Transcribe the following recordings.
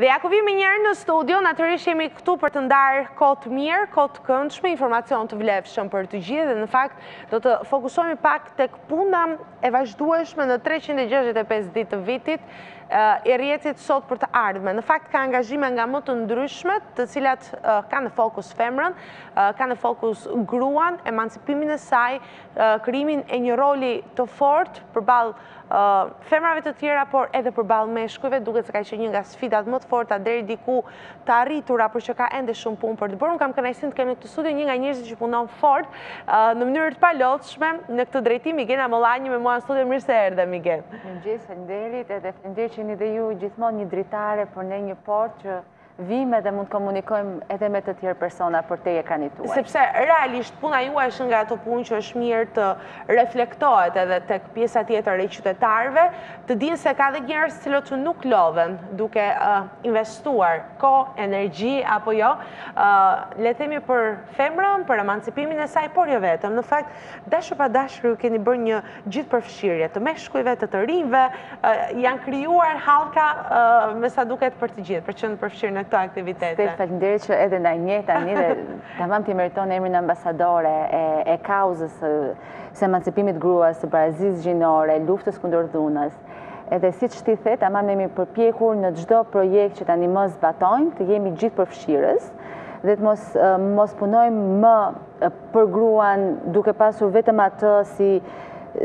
Dhe ja ku vijmë menjëherë në studio, natyrisht jemi këtu për të ndarë kohë të mirë, kohë të këndshme, informacion të vlefshëm për të gjithë, dhe në fakt do të fokusohemi pak tek puna e vazhdueshme në 365 ditë të vitit, i rrjetit sot për të ardhme. Në fakt ka angazhime nga më të ndryshme, të cilat ka në fokus femrën, ka në fokus gruan, emancipimin e saj, krijimin e një roli të fort përballë femrave të tjera, por edhe përballë meshkujve, duket se ka qenë një nga sfidat më të forta deri diku të arritura, por që ka ende shumë punë për të bërë. Unë kam kënaqësinë të kem në këtë studio një nga njerëzit që punon fort në mënyrë të palodhshme në këtë drejtim Migena Mollanji me mua në studio mirë se erdhe Migena. Mirëmëngjes, faleminderit edhe faleminderit që jeni dhe ju gjithmonë një dritare për ne një portë që vijmë edhe mund të komunikojmë edhe me të tjerë persona përtej ekranit tuaj. Sepse realisht puna juaj është nga ato punë që është mirë të reflektohet edhe tek pjesa tjetër e qytetarëve, të dinë se ka dhe njerëz të cilët nuk lodhen duke investuar kohë, energji, apo jo, le të themi për femrën, për emancipimin e saj, por jo vetëm. Në fakt, dashur pa dashur, ju keni bërë një gjithëpërfshirje të meshkujve, të të rinjve, janë krijuar hallka me sa duket për të gjithë, për të qenë përfshirë në këto aktivitete. Shumë faleminderit që edhe ndaj nesh, tani dhe tamam ti e meriton emrin ambasadore e kauzës së emancipimit të gruas, së barazisë gjinore, luftës kundër dhunës, edhe siç ti the, tamam ne jemi përpjekur në çdo projekt që tanimë zbatojmë, të jemi gjithëpërfshirës, dhe të mos punojmë më për gruan duke pasur vetëm atë si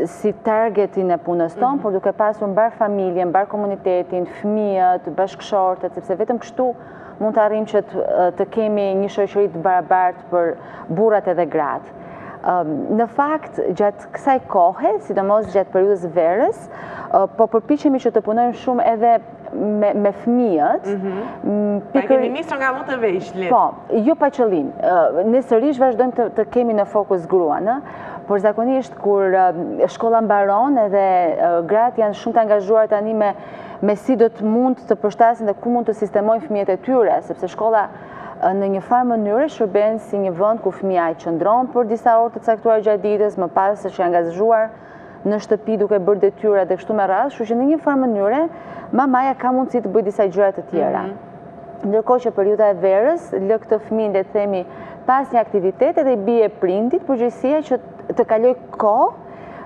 si targetin e punës tonë, mhm. por duke pasur mbarë familjen, mbarë komunitetin, fëmijët, bashkëshortët, sepse vetëm kështu mund të arrijmë që të kemi një shoqëri të barabartë për burrat edhe gratë. Në fakt, gjatë kësaj kohe, sidomos gjatë periudhës së verës, po përpiqemi që të punojmë shumë edhe me fëmijët. Mhm. Pra e kemi nisur nga më të vegjlit. Po, jo pa qëllim. Ne sërish vazhdojmë të kemi në fokus gruan, por zakonisht kur shkolla mbaron edhe gratë janë shumë të angazhuara tani me me si do të mund të përshtasin dhe ku mund të sistemojnë fëmijët e tyre, sepse shkolla në një farë mënyre shërben si një vend ku fëmija qëndron për disa orë të caktuar gjatë ditës, më pas është i angazhuar, në shtëpi duke bërë detyra dhe kështu me radhë, kështu që në një farë mënyre, mamaja ka mundësi të bëjë disa gjëra të tjera. Mhm. Ndërkohë që periudha e verës, e lë këtë fëmijën le të themi pa asnjë aktivitet edhe i bie prindit, përgjegjësia që të kalojë kohë,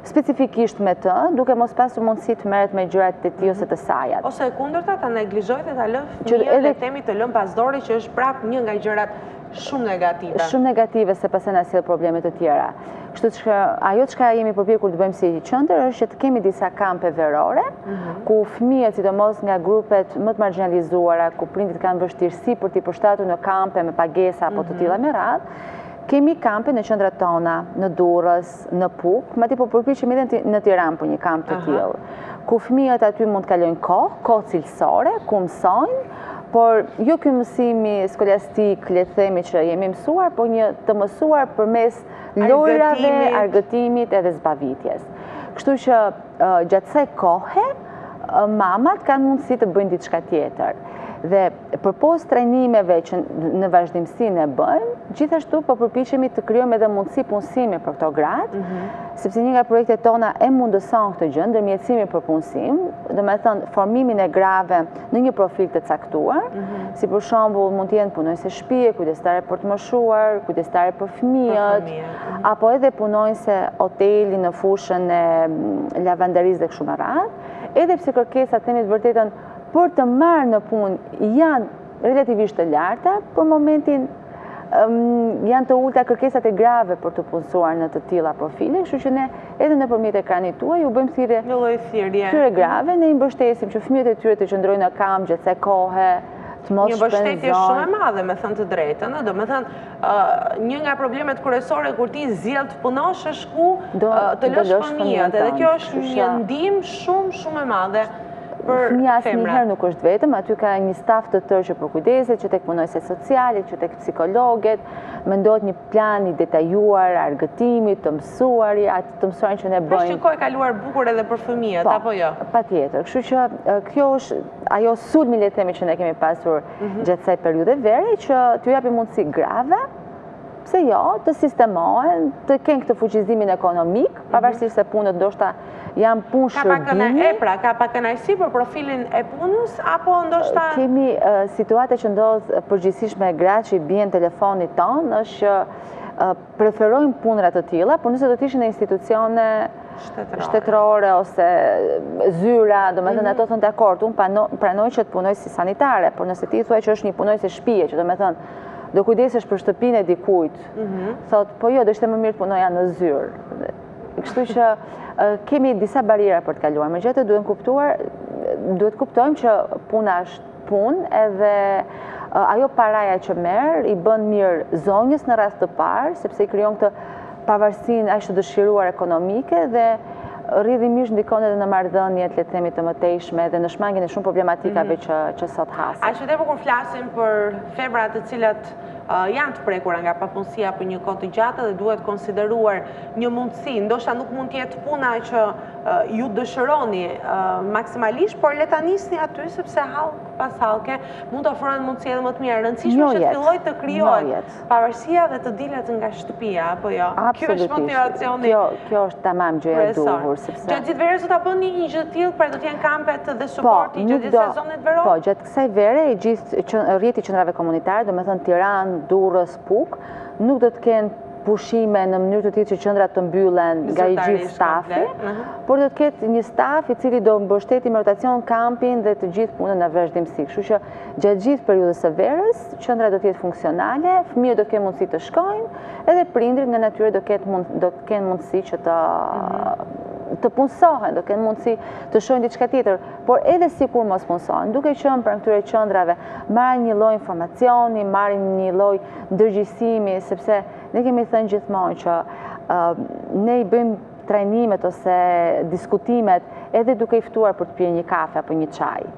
specifikisht me të, duke mos pasur mundësi të merret me gjërat e tij ose të sajat. Ose e kundërta ta neglizhojë dhe ta lërë fëmijën le të themi të lënë pas dore që është prap një nga gjërat shumë negative. Shumë negative se pastaj na sjell probleme të tjera. Kështu që ajo çka jemi përpjekur të bëjmë si qendër është që të kemi disa kampe verore, mhm. ku fëmijët, sidomos nga grupet më të margjinalizuara, ku prindërit kanë vështirësi për t'i përshtatur në kampe me pagesa apo të mhm. tilla me radhë, kemi kampe në qendrat tona, në Durrës, në Pukë, madje po përpiqemi edhe në Tiranë për një kamp të tillë, ku fëmijët aty mund të kalojnë kohë, kohë cilësore, ku mësojnë, por jo ky mësimi skolastik, le të themi që jemi mësuar, por një të mësuar përmes lojërave, argëtimit edhe zbavitjes. Kështu që gjatë kësaj kohe, mamatë kanë mundësi të bëjnë diçka tjetër. Dhe përpos trajnimeve që në vazhdimësi ne bëjmë, gjithashtu po përpiqemi të krijojmë edhe mundësi punësimi për këto gratë, mhm. sepse një nga projektet tona e mundëson këtë gjë, ndërmjetësimin për punësim, domethënë formimin e grave, në një profil të caktuar, mhm. si për shembull mund të jenë punonjëse shpie, kujdestare për të moshuar, kujdestare për fëmijët, mhm. apo edhe punonjëse hoteli në fushën e mm, lavanderisë dhe kështu me radhë, edhe pse kërkesat të themi të vërtetën për të marrë në punë janë relativisht të larta, për momentin janë të ulëta kërkesat e grave për t'u punësuar në të tilla profile, kështu që ne edhe nëpërmjet ekranit tuaj, u bëjmë thirrje këtyre grave, ne i mbështesim që fëmijët e tyre të qëndrojnë në kamp gjatë kësaj kohe, të mos shpenzojnë. Një mbështetje shumë e madhe, me thënë të drejtën, domethënë, një nga problemet kryesore, kur ti zgjedh të punosh është ku t'i lësh fëmijët, edhe kjo është një ndihmë shumë, shumë e madhe. për femrat. Fëmija asnjëherë nuk është vetëm, aty ka një staf të tërë që përkujdeset, që tek punonjëset sociale, që tek psikologet, mendohet një plan i detajuar, argëtimi, të mësuari, atë të mësuarin që ne pra bëjmë. Është një kohë e kaluar bukur edhe për fëmijët, po, apo jo? Patjetër, kështu që kjo është ajo sulmi le të themi që ne kemi pasur mhm. gjatë kësaj periudhe vere, që t'u japim mundësi grave, Pse jo, të sistemohen, të kenë këtë fuqizimin ekonomik, mhm. pavarësisht se punët ndoshta janë punë shërbimi. Ka pakënaqë pra, ka pakënaqësi për profilin e punës, apo ndoshta... Kemi... situata që ndodh përgjithësisht me gratë që i bien telefonit tonë, është që preferojnë punëra të tilla, por nëse do të ishin në institucione shtetërore ose zyra, domethënë mhm. ato thonë dakord, unë pranoj që të punoj si sanitare, por nëse ti i thua që është një punonjëse shpie, që domethënë, do kujdesesh për shtëpinë e dikujt, mhm. thotë, po jo, do ishte më mirë të punoja në zyrë. Kështu që kemi disa barriera për të kaluar, megjithatë duhet kuptuar, duhet të kuptojmë që puna është punë edhe ajo paraja që merr i bën mirë zonjës në rast të parë, sepse i krijon këtë pavarësinë aq të dëshiruar ekonomike dhe rridhimisht ndikon edhe në marrëdhëniet, le të themi të mëtejshme dhe në shmangien e shumë problematikave mhm. që që sot hasim. Aq më tepër kur flasim për femra të cilat janë të prekura nga papunësia për një kohë të gjatë dhe duhet konsideruar një mundësi, ndoshta nuk mund të jetë puna që ju dëshironi maksimalisht, por le ta nisni aty sepse hallkë pas hallke mund të ofrohen mundësi edhe më të mira. E rëndësishme është të fillojë të krijohet Pavarësia dhe të dilet nga shtëpia, apo jo? Absolutisht. Kjo është motivacioni. Kjo, kjo është tamam gjëja e duhur, sepse gjatë gjithë verës do ta bëni një gjë të tillë, pra do të jenë kampet dhe po, suporti gjatë gjithë sezonit veror. Po, gjatë kësaj vere i gjithë rrjeti i qendrave komunitare, domethënë Tiranë, Durrës, Pukë, nuk do të kenë pushime në mënyrë të tillë që qendrat të mbyllen nga i gjithë stafi, por do të ketë një staf i cili do mbështesë me rotacion kampin dhe të gjithë punën në vazhdimësi. Kështu që Gjatë gjithë periudhës së verës, qendra do të jetë funksionale, fëmijët do të kenë mundësi të shkojnë, edhe prindërit nga ana tjetër do ketë do të kenë mundësi që të mhm. të punësohen, do kenë mundësi të shohin diçka tjetër, por edhe sikur mos punësohen, duke qenë pranë këtyre qendrave, marrin një lloj informacioni, marrin një lloj ndërgjegjësimi, sepse ne kemi thënë gjithmonë që ne i bëjmë trajnimet ose diskutimet edhe duke i ftuar për të pirë një kafe apo një çaj.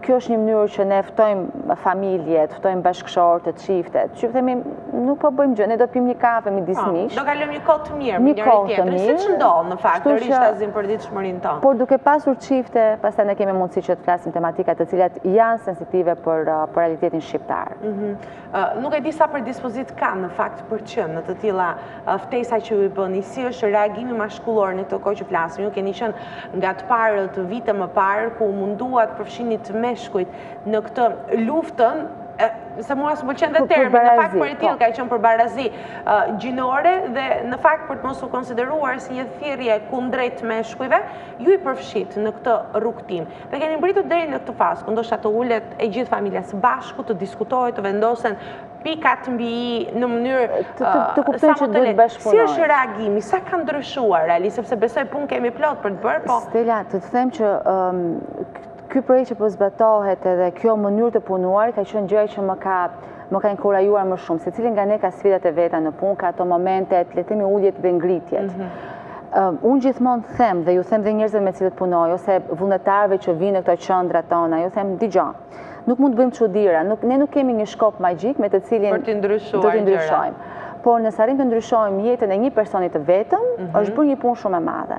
Kjo është një mënyrë që ne ftojmë familjet, ftojmë bashkëshortët, çiftet, që themi nuk po bëjmë gjë, ne do pim një kafe me disa, po, miq. Do kalojmë një kohë të mirë, një kohë të mirë. Siç ndodh në faktë, rishtazi në përditshmërinë tonë. Por duke pasur çifte, pastaj ne kemi mundësi që të flasim tematika të cilat janë sensitive për uh, realitetin shqiptar. Mhm. Nuk e di sa predispozitë kanë në fakt për të qenë në të tilla ftesa që ju i bëni, si është reagimi mashkullor në këtë kohë që flasim, ju keni qenë nga të parët vite më parë, ku u munduat t'i përfshinit meshkujt në këtë luftën, se mua s'më pëlqen dhe termi, në fakt por e tillë po. ka qenë për barazi gjinore, dhe në fakt për të mos u konsideruar si një thirrje kundrejt meshkujve, ju i përfshitë në këtë rrugëtim. Dhe keni mbërritur deri në këtë fazë, ku ndoshta të ulet e gjithë familja së bashku, të diskutohet, të vendosen pikat mbi i në mënyrë që të kuptojnë që duhet të bashkëpunojnë. Si është reagimi, sa ka ndryshuar realisht, sepse besoj punë kemi plot për të bërë, po... Stella, të të them që ky projekt që po zbatohet edhe kjo mënyrë të punuar, ka qenë gjëja që më ka më ka inkurajuar më shumë, secili nga ne ka sfidat e veta në punë, ka ato momentet, le të themi uljet dhe ngritjet. Mhm. Unë gjithmonë them dhe ju them dhe njerëzve me të cilët punoj, ose vullnetarëve që vijnë në këto qendrat tona, ju them, dëgjo, nuk mund të bëjmë çudira, ne nuk kemi një shkop magjik me të cilin do të ndryshojmë. Por nëse arrijmë të ndryshojmë jetën e një personi të vetëm, mhm. është bërë një punë shumë e madhe.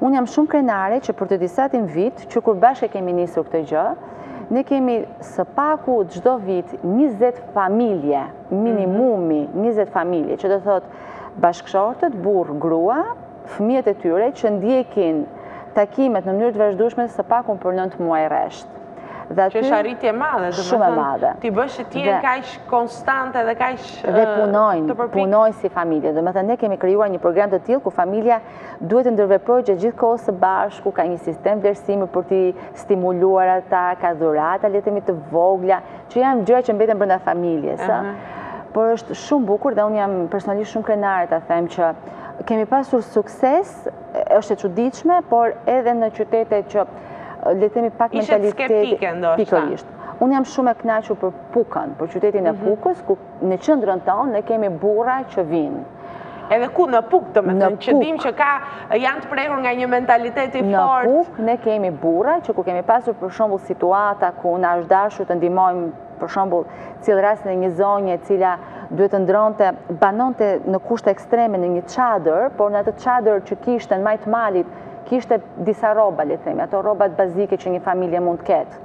Unë jam shumë krenare që për të disatin vit, që kur bashkë e kemi nisur këtë gjë, Ne kemi së paku çdo vit 20 familje, minimumi 20 mhm. familje, që do të thotë bashkëshortët, burrë, grua, fëmijët e tyre që ndjekin takimet në mënyrë të vazhdueshme së paku për 9 muaj rresht. Dhe aty është arritje madhe, domethënë t'i bësh që të jenë kaq konstante dhe kaq dhe punojnë, punojnë si familje. Domethënë ne kemi krijuar një program të tillë ku familja duhet të ndërveprojë që gjithë kohës së bashku ka një sistem vlerësimi për t'i stimuluar ata, ka dhurata, le të themi të vogla, që janë gjëra që mbeten brenda familjes. Por është shumë bukur dhe unë jam personalisht shumë krenare ta them që kemi pasur sukses, është e çuditshme, por edhe në qytete që le të themi pak mentaliteti... Ishit skeptike, ndoshta. Pikërisht. Unë jam shumë e kënaqur për Pukën, për qytetin e mhm. Pukës, ku Në qendrën tonë ne kemi burra që vijnë. Edhe ku në Pukë, domethënë, që dimë që ka, janë të prekur nga një mentalitet i fortë. Në Pukë, ne kemi burra që kur kemi pasur për shembull situata ku na është dashur të ndihmojmë për shembull sjell rastin e një zonje e cila duhet të ndërronte, banonte në kushte ekstreme në një çadër, por në atë çadër që kishte në majë të malit, kishte disa rroba, le të themi, ato rrobat bazike që një familje mund të ketë.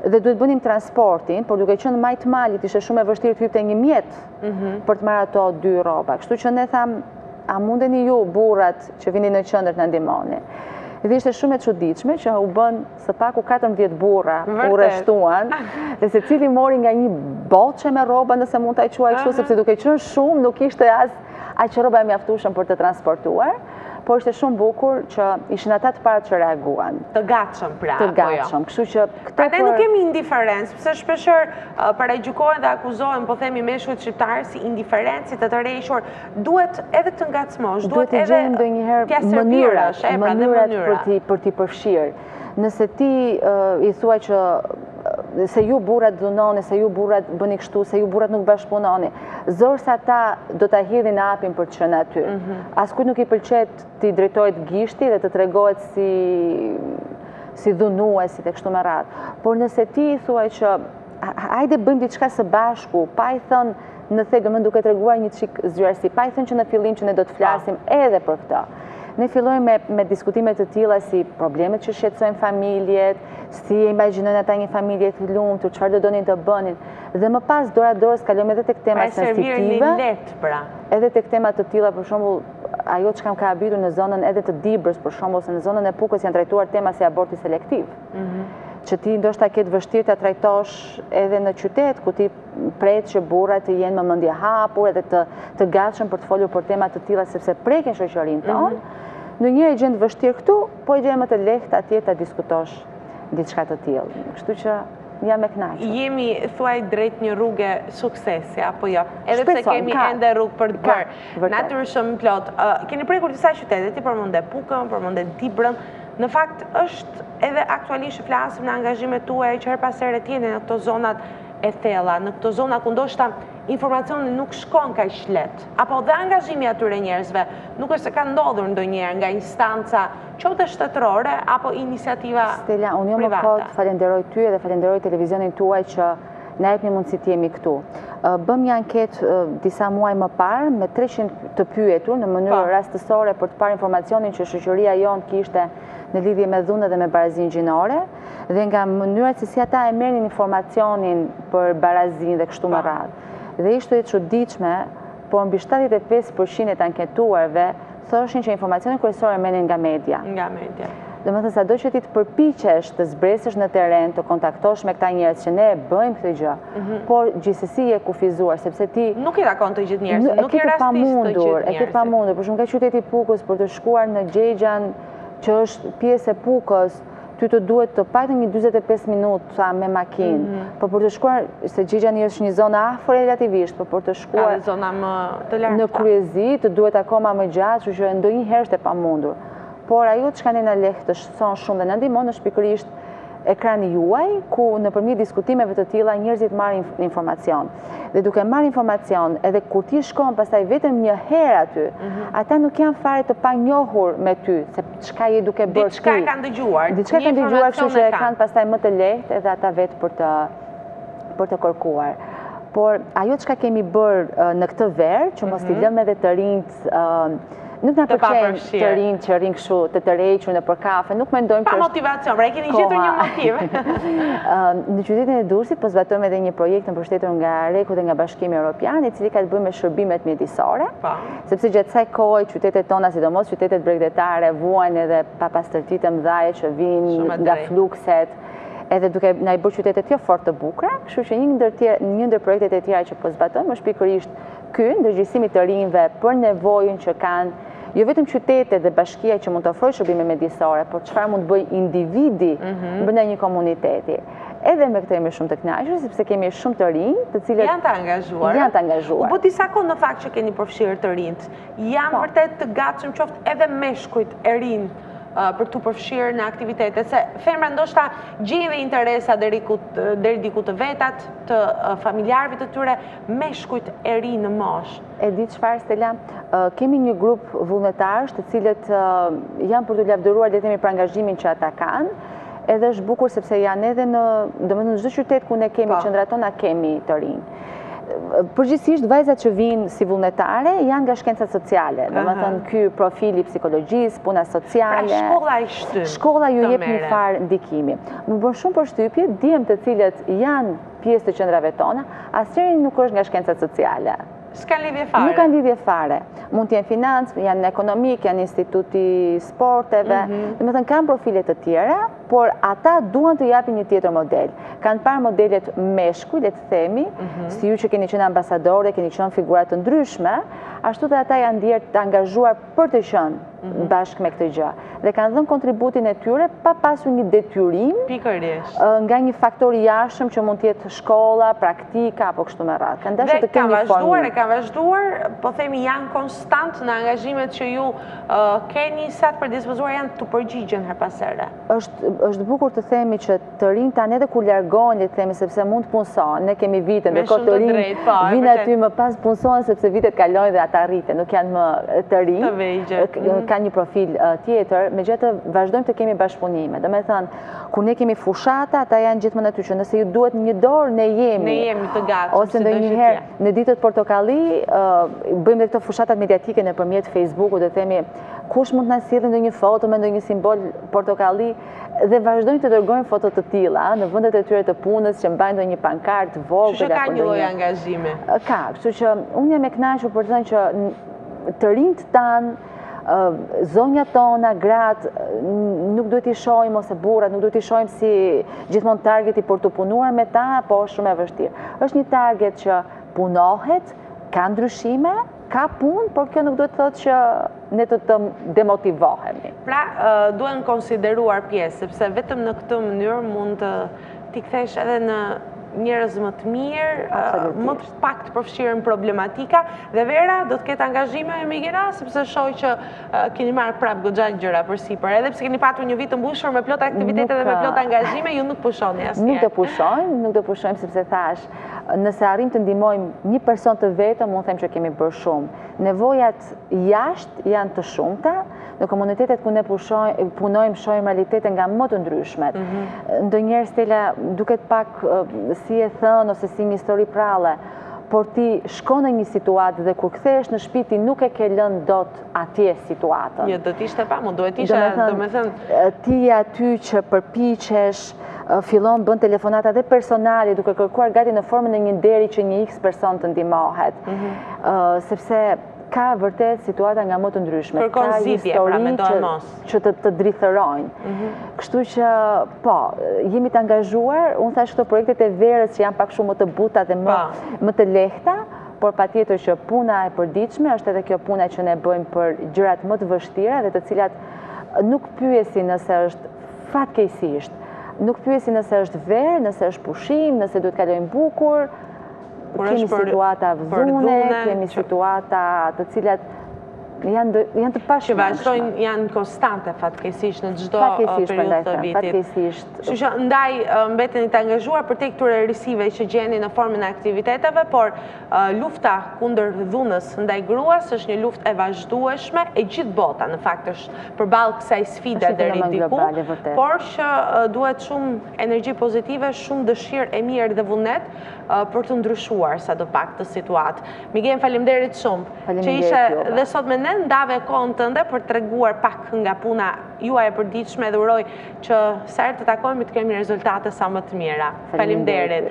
dhe duhet të bënim transportin, por duke qenë majë të malit, ishte shumë e vështirë të hipte një mjet mhm. për të marrë ato dy rroba. Kështu që ne thamë, a mundeni ju burrat që vini në qendër na ndihmoni? Dhe ishte shumë e çuditshme që u bënë së paku 14 burra u rreshtuan dhe secili mori nga një bohçe me rroba nëse mund ta quaj kështu, sepse duke qenë shumë nuk ishte as aq rroba e mjaftueshme për të transportuar. Po ishte shumë bukur që ishin ata të parë që reaguan. Të gatshëm pra, apo jo? Të gatshëm, kështu që këto për... Atëherë nuk kemi indiferencë, pse shpeshherë paragjykohen dhe akuzohen, po themi meshkujt shqiptarë, si indiferentë, si të tërhequr, duhet edhe të ngacmosh, duhet edhe të gjejmë ndonjëherë mënyrat, pra, mënyrat për t'i përfshirë. Nëse ti i thua që se ju burrat dhunoni, se ju burrat bëni kështu, se ju burrat nuk bashkëpunoni. Zor se ata do ta hedhin hapin për të qenë aty. Mhm. Askujt nuk i pëlqen t'i drejtohet gishti dhe të tregohet si si dhunues, dhe kështu me radhë. Por nëse ti i thua që hajde bëjmë diçka së bashku, pa i thënë në thelb, domethënë duke treguar një çikë zgjuarsi, pa i thënë që në fillim që ne do të flasim edhe për këta. Ne fillojmë me diskutime të tilla si problemet që shqetësojnë familjet, si e imaginojnë ata një familje të lumtur, çfarë do donin të bënin, dhe më pas dora-dorës kalojmë edhe tek tema pra, sensitive, pra. edhe tek tema të tilla për shembull ajo që më ka habitur në zonën edhe të Dibrës për shembull, ose në zonën e Pukës janë trajtuar tema si aborti selektiv. Mhm që ti ndoshta e ke të vështirë ta trajtosh edhe në qytet, ku ti pret që burrat të jenë më mendjehapur edhe të, të gatshëm për të folur për tema të tilla sepse prekin shoqërinë mhm. tonë. Mm -hmm. ndonjë e gjen të vështirë këtu, po e gjen më të lehtë atje të diskutosh diçka të tillë. Kështu që jam e kënaqur. Jemi thuaj drejt një rruge suksesi apo jo? Edhe pse kemi ende rrugë për të bërë. Natyrisht plot. keni prekur disa qytete, ti përmende Pukën, përmende Dibrën. Në fakt është edhe aktualisht flasim me angazhimet tuaja që herë pas here të jeni në këto zonat e thella në këto zona ku ndoshta informacioni nuk shkon kaq lehtë, apo dhe angazhimi i atyre njerëzve, nuk është se ka ndodhur ndonjëherë nga instanca, qoftë shtetërore apo iniciativa private. Stella, unë jo më kot të falenderoj ty dhe falenderoj televizionin tuaj që na jepni mundësi të jemi këtu. Bëmë një anketë disa muaj më parë me 300 të pyetur në mënyrë po. rastësore për të parë informacionin që shoqëria jonë kishte në lidhje me dhunën dhe me barazinë gjinore. Dhe nga mënyrat se si ata e merrnin informacionin për barazinë dhe kështu me radhë. Dhe ishte e çuditshme, por mbi 75% e të anketuarve thoshin që informacionin kryesor e merrnin nga media. Nga media. Domethënë, sado që ti të përpiqesh të zbresësh në terren, të kontaktosh me këta njerëz që ne e bëjmë këtë gjë, mhm. por gjithsesi e kufizuar, sepse ti... Nuk i takon të gjithë njerëzit, nuk i rastis të gjithë njerëzit. Është e pamundur, për shembull nga qyteti i Pukës për të shkuar në Gjegjan që është pjesë e Pukës, ty të duhet të paktën një 25 minuta me makinë, mhm. por po për të shkuar, se Gjegjani është një zonë afër relativisht, por po për të shkuar në Kryezi, të duhet akoma më gjatë, që që ndonjëherë është e pamundur. Por ajo çka neve na lehtëson shumë dhe na ndihmon është pikërisht ekrani juaj, ku nëpërmjet diskutimeve të tilla njerëzit marrin informacion. Dhe duke marrë informacion, edhe kur ti shkon pastaj vetëm një herë aty, mhm. ata nuk janë fare të panjohur me ty, se çka je duke bërë ti? Diçka e kanë dëgjuar. Diçka e kanë dëgjuar, kështu që e kanë pastaj më të lehtë edhe ata vetë për të për të kërkuar. Por ajo çka kemi bërë në këtë verë, që mos t'i mhm. lëmë edhe të rinjtë nuk na pëlqen të rinjtë që rrinë kështu të tërhequr nëpër kafe, nuk mendojmë pa motivacion, pra e keni gjetur një motiv. në qytetin e Durrësit po zbatojmë edhe një projekt të mbështetur nga Reku dhe nga Bashkimi Evropian, i cili ka të bëjë me shërbimet mjedisore. Po. Sepse gjatë kësaj kohe qytetet tona, sidomos qytetet bregdetare, vuajnë edhe papastërtitë e mëdhaja që vijnë nga flukset, edhe duke na i bërë qytetet jo fort të bukra, kështu që një ndër projektet e tjera që po zbatojmë është pikërisht ky, ndërgjegjësimi i të rinjve për nevojën që kanë jo vetëm qytetet dhe bashkia që mund të ofrojë shërbime mjedisore, por çfarë mund të bëjë individi mhm. brenda një komuniteti. Edhe me këtë jemi shumë të kënaqur, sepse kemi shumë të rinj, të cilët... Janë të angazhuar. Janë të angazhuar. Po disa kohë në fakt që keni përfshirë të rinjtë. Janë po. vërtet të gatshëm qoftë edhe meshkujt e rinj për t'u përfshirë në aktivitete, se femra ndoshta gjen dhe interesa deri diku të vetat, të familjarëve të tyre, meshkujt e rinj në moshë. E di çfarë, Stella, kemi një grup vullnetarësh të cilët janë për t'u lavdëruar le të themi për angazhimin që ata kanë, edhe është bukur sepse janë edhe në, domethënë çdo qytet ku ne kemi po. qendrat tona, kemi të rinj. Përgjithsisht, vajzat që vijnë si vullnetare janë nga shkencat sociale, domethënë ky profili i psikologjisë, puna pra, sociale. Pra shkolla i shtyn. Shkolla u jep një farë ndikimi. Më bën shumë përshtypje, djem të cilët janë pjesë e qendrave tona, asnjëri nuk është nga shkencat sociale. S'kanë lidhje fare? Nuk kanë lidhje fare. Mund të jenë financë, janë në ekonomik, janë instituti i sporteve, mhm. domethënë kanë profile të tjera, por ata duan të japin një tjetër model. Kanë parë modelet meshkuj, le të themi, mhm. si ju që keni qenë ambasadorë, keni qenë figura të ndryshme, ashtu dhe ata janë ndier të angazhuar për të qenë Mhm. bashkë me këtë gjë. Dhe kanë dhënë kontributin e tyre pa pasur një detyrim nga një faktor i jashtëm që mund të jetë shkolla, praktika, apo kështu me radhë. Kanë dhe kanë vazhduar, e kanë vazhduar, po themi janë konstantë në angazhimet që ju keni sa të predispozuar janë t'u përgjigjen herë pas here. është bukur të themi që të rinjtë tanë edhe kur largohen, le të themi, sepse mund të punësohen, ne kemi vite, dhe këta të rinj, po, vijnë aty më pas punësohen, sepse vitet kalojnë dhe ata rriten, nuk janë më të rinj, mhm. kanë një profil tjetër, megjithatë vazhdojmë të kemi bashkëpunime, domethënë, kur ne kemi fushata, ata janë gjithmonë aty që nëse ju duhet një dorë, ne jemi, ne jemi të gatshëm, ose ndonjëherë, në ditët portokalli, bëjmë dhe këto fushatat mediatike nëpërmjet Facebook-ut, dhe themi, kush mund të na sjellë ndonjë foto me ndonjë simbol portokalli, Dhe vazhdojnë të dërgojnë foto të tilla në vendet e tyre të punës që mbajnë ndonjë pankartë të vogël apo ndonjë. Që ka një lloj angazhimi. Ka, kështu që unë jam e kënaqur për të thënë që të rinjtë tanë, zonjat tona, gratë, nuk duhet t'i shohim, ose burrat, nuk duhet t'i shohim si gjithmonë targeti për t'u punuar me ta, po është shumë e vështirë. është një target që punohet, ka ndryshime, Ka punë, por kjo nuk duhet të thotë që ne do të demotivohemi. Pra, duhen konsideruar pjesë, sepse vetëm në këtë mënyrë mund t'i kthesh edhe në njerëz më të mirë, më pak të përfshirë në problematika, dhe vera do të ketë angazhime Edmigera, sepse shoh që keni marrë prapë goxha gjëra përsipër, edhe pse keni patur një vit të mbushur me plot aktivitete dhe me plot angazhime, ju nuk pushoni asnjëherë. Nuk do pushojmë, nuk do pushojmë, sepse thashë, Nëse arrim të ndihmojmë një person të vetëm, mund të them që kemi bërë shumë. Nevojat jashtë janë të shumta, në komunitetet ku ne punojmë shohim realitete nga më të ndryshmet. Mhm. Ndonjëherë Stella duket pak si e thënë, ose si një histori përralle, por ti shkon në një situatë dhe kur kthehesh në shpi ti nuk e ke lënë dot atje situatën. Një, jo, do t'ishte e pamu, do t'ishte, do me thënë... Ti je aty që përpiqesh, fillon bën telefonata dhe personale duke kërkuar gati në formën e një nderi që një x person të ndihmohet. Mhm. Sepse ka vërtet situata nga më të ndryshme. Kërkon zgjidhje, pra medoemos. Që të drithërojnë. Mhm. Kështu që, po, jemi të angazhuar, unë thashë këto projektet e verës që janë pak shumë më të buta dhe më po. të lehta, por patjetër që puna e përditshme është edhe kjo puna që ne bëjmë për gjërat më të vështira dhe të cilat nuk pyesin nëse është Fatkeqësisht, nuk pyesin nëse është verë, nëse është pushim, nëse duhet të kalojnë bukur, kemi situata dhune, kemi situata të cilat janë të pa... Që vazhdojnë janë konstante fatkeqësisht në çdo periudhë të vitit. Fatkeqësisht. Ndaj mbeteni të angazhuar përtej këtyre risive që gjeni në formën e aktiviteteve, por Lufta kundër dhunës ndaj gruas është një luftë e vazhdueshme, e gjithë bota në fakt është përballë kësaj sfide deri diku, por që duhet shumë energji pozitive, shumë dëshirë e mirë dhe vullnet për të ndryshuar sado pak këtë situatë. Migen, faleminderit shumë që ishe dhe sot me ne ndave kohën tënde për të treguar pak nga puna juaj e përditshme dhe uroj që sa herë të takohemi të kemi rezultate sa më të mira. Faleminderit.